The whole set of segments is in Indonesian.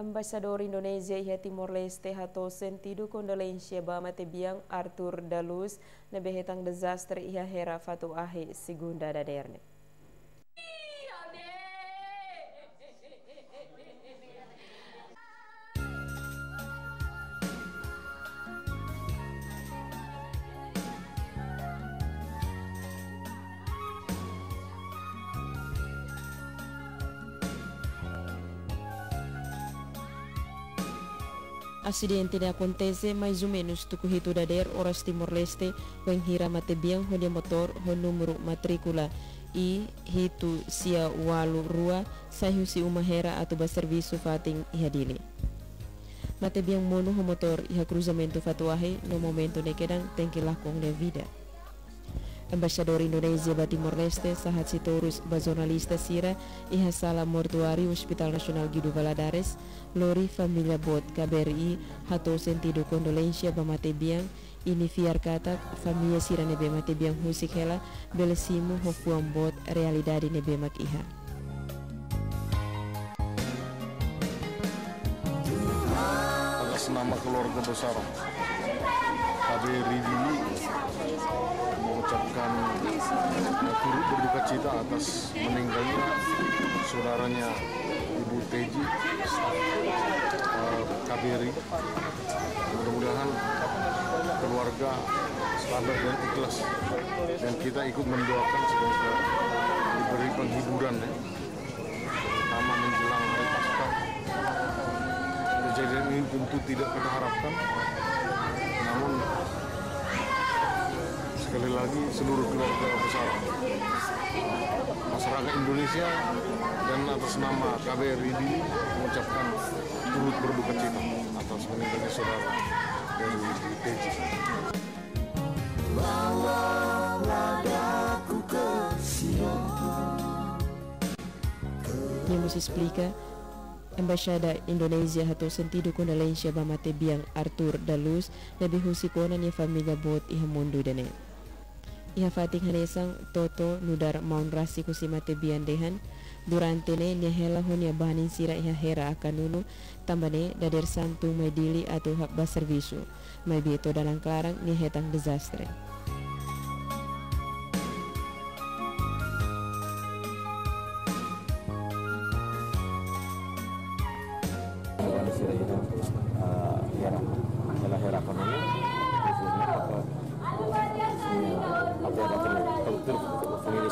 Embaixador Indonesia e Timor-Leste hatou sentido condolência ba matebiang Arthur Daluz na behetang desastre ia hera fatu ahe segunda da derne. Acidente ne acontece mais ou menos tu corrito da der horas Timor-Leste when hira matebiang honia motor ho número matrícula e hitu sia walu rua sahiu si uma hera atau ba serviço fating ihadili. Matebiang mono ho motor iha cruzamento fatuahe no momento ne kedang tengkilah kong ne vida. Embaixador Indonesia ba Timor-Leste Sahat Sitorus ba jornalista Sira iha sala mortuari Hospital Nasional Guido Valadares Lori Familia Bot KBRI hato sentido condolencia ba Matebiang ini fiar kata família Sira nebe Matebiang husik hela belesimu hofuam bot realidade nebe iha. Atas nama keluarga besar KBRI dulu mengucapkan turut berduka cita atas meninggalnya saudaranya Ibu Teji uh. Mudah-mudahan keluarga sabar dan ikhlas. Dan kita ikut mendoakan semoga diberi penghiburan ya. Terutama menjelang hari pasca kejadian ini tentu tidak kita harapkan. Namun sekali lagi seluruh keluarga besar masyarakat Indonesia dan atas nama KBRI ini mengucapkan turut berduka cita atas meninggalnya saudara dari PJ. Nemos explica Embaixada Indonesia hatou sentido condolência ba Matebiang Arthur da Luz na bihusikona ni família bot iha mundo dene. Iha fating hanesang toto nudar maun rasi kusi Matebiang dehan durante ne ni hela honia bahanin sira iha hera akanunu tambane dader santu mai dili atau hak ba servisu mai bieto dalang klarang ni hetang desastre.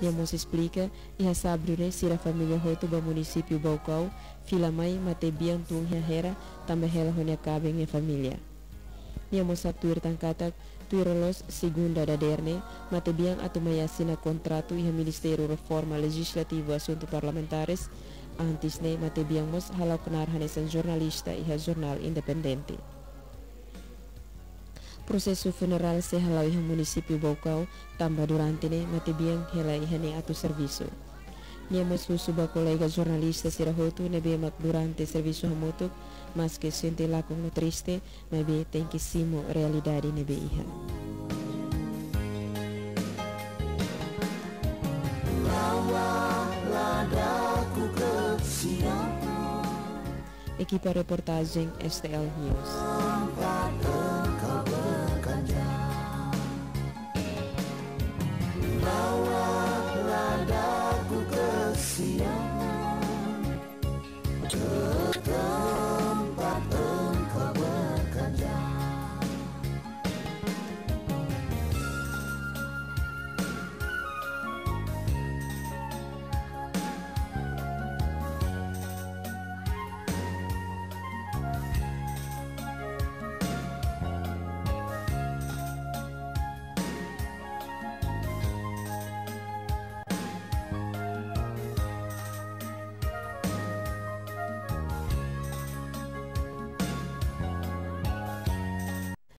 Nemos explica e resabre se a família Roto do município Balcão, fila mãe, matebian tung hera, também ela honia cabe em família. Nemos atuir tangkata tuirolos segunda da derne, matebian atu mayasina contrato e Ministério Reforma Legislativa Assunto Parlamentares, antes ne matebian mos halau kenar hanesan jornalista e jornal independente. Prosesu funeral se halau iha município Bocau, tambah durante ne matebiang hela ihane atu serviço. Niamos suba colega jornalista sirahotu ne bemak durante serviço hamutuk, mas que sente lá com no triste, mas be simo realidade ne be. Equipa reportagem STL News.